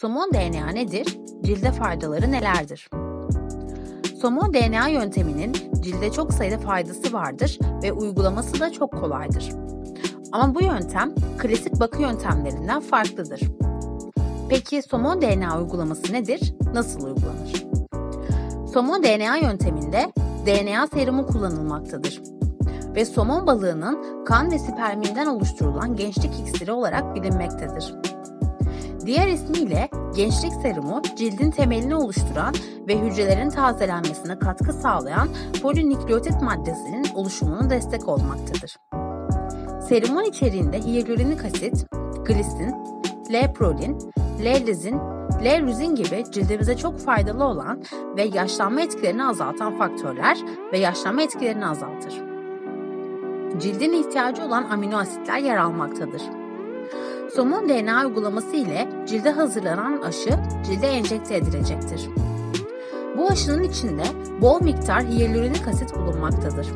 Somon DNA nedir? Cilde faydaları nelerdir? Somon DNA yönteminin cilde çok sayıda faydası vardır ve uygulaması da çok kolaydır. Ama bu yöntem klasik bakı yöntemlerinden farklıdır. Peki somon DNA uygulaması nedir? Nasıl uygulanır? Somon DNA yönteminde DNA serumu kullanılmaktadır ve somon balığının kan ve sperminden oluşturulan gençlik iksiri olarak bilinmektedir. Diğer ismiyle gençlik serumu cildin temelini oluşturan ve hücrelerin tazelenmesine katkı sağlayan polinükleotit maddesinin oluşumuna destek olmaktadır. Serumun içeriğinde hyaluronik asit, glisin, L-prolin, L-lizin, L-rüzin gibi cildimize çok faydalı olan ve yaşlanma etkilerini azaltan faktörler ve yaşlanma etkilerini azaltır. Cildin ihtiyacı olan amino asitler yer almaktadır. Somon DNA uygulaması ile cilde hazırlanan aşı cilde enjekte edilecektir. Bu aşının içinde bol miktar hyaluronik asit bulunmaktadır.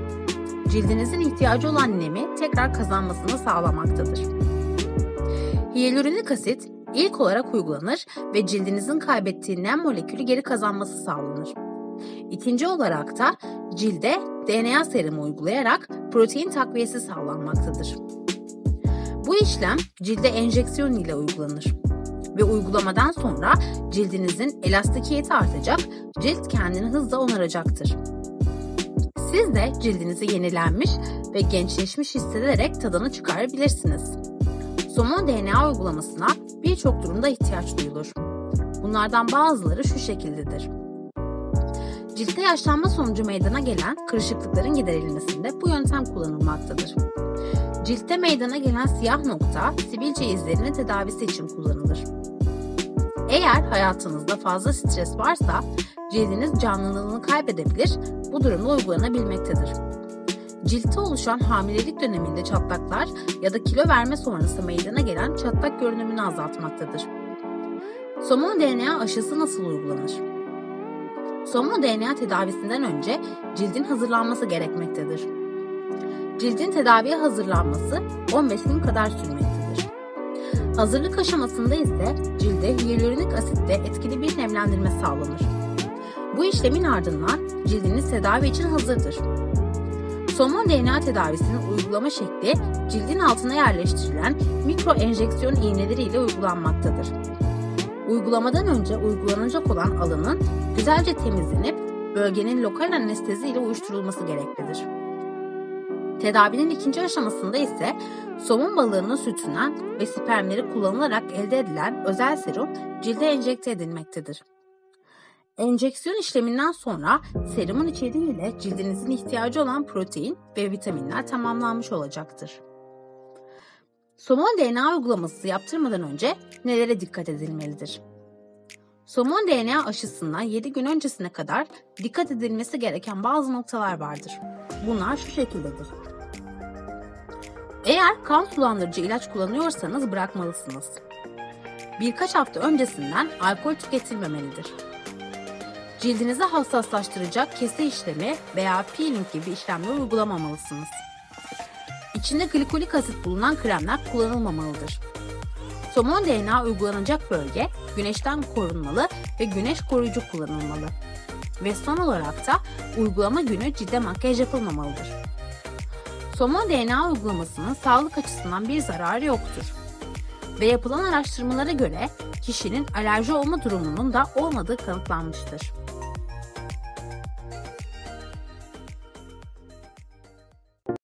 Cildinizin ihtiyacı olan nemi tekrar kazanmasını sağlamaktadır. Hyaluronik asit ilk olarak uygulanır ve cildinizin kaybettiği nem molekülü geri kazanması sağlanır. İkinci olarak da cilde DNA serumu uygulayarak protein takviyesi sağlanmaktadır. Bu işlem cilde enjeksiyon ile uygulanır ve uygulamadan sonra cildinizin elastikiyeti artacak, cilt kendini hızla onaracaktır. Siz de cildinizi yenilenmiş ve gençleşmiş hissederek tadını çıkarabilirsiniz. Somon DNA uygulamasına birçok durumda ihtiyaç duyulur. Bunlardan bazıları şu şekildedir. Ciltte yaşlanma sonucu meydana gelen kırışıklıkların giderilmesinde bu yöntem kullanılmaktadır. Ciltte meydana gelen siyah nokta, sivilce izlerinin tedavisi için kullanılır. Eğer hayatınızda fazla stres varsa cildiniz canlılığını kaybedebilir, bu durumda uygulanabilmektedir. Ciltte oluşan hamilelik döneminde çatlaklar ya da kilo verme sonrası meydana gelen çatlak görünümünü azaltmaktadır. Somon DNA aşısı nasıl uygulanır? Somon DNA tedavisinden önce cildin hazırlanması gerekmektedir. Cildin tedaviye hazırlanması 15 gün kadar sürmektedir. Hazırlık aşamasında ise cilde hyaluronik asitle etkili bir nemlendirme sağlanır. Bu işlemin ardından cildiniz tedavi için hazırdır. Somon DNA tedavisinin uygulama şekli cildin altına yerleştirilen mikro enjeksiyon iğneleri ile uygulanmaktadır. Uygulamadan önce uygulanacak olan alanın güzelce temizlenip bölgenin lokal anestezi ile uyuşturulması gereklidir. Tedavinin ikinci aşamasında ise somon balığının sütünden ve spermleri kullanılarak elde edilen özel serum cilde enjekte edilmektedir. Enjeksiyon işleminden sonra serumun içeriğiyle cildinizin ihtiyacı olan protein ve vitaminler tamamlanmış olacaktır. Somon DNA uygulaması yaptırmadan önce nelere dikkat edilmelidir? Somon DNA aşısından 7 gün öncesine kadar dikkat edilmesi gereken bazı noktalar vardır. Bunlar şu şekildedir. Eğer kan sulandırıcı ilaç kullanıyorsanız bırakmalısınız. Birkaç hafta öncesinden alkol tüketilmemelidir. Cildinizi hassaslaştıracak kese işlemi veya peeling gibi işlemler uygulamamalısınız. İçinde glikolik asit bulunan kremler kullanılmamalıdır. Somon DNA uygulanacak bölge güneşten korunmalı ve güneş koruyucu kullanılmalı. Ve son olarak da uygulama günü cilde makyaj yapılmamalıdır. Somon DNA uygulamasının sağlık açısından bir zararı yoktur. Ve yapılan araştırmalara göre kişinin alerji olma durumunun da olmadığı kanıtlanmıştır.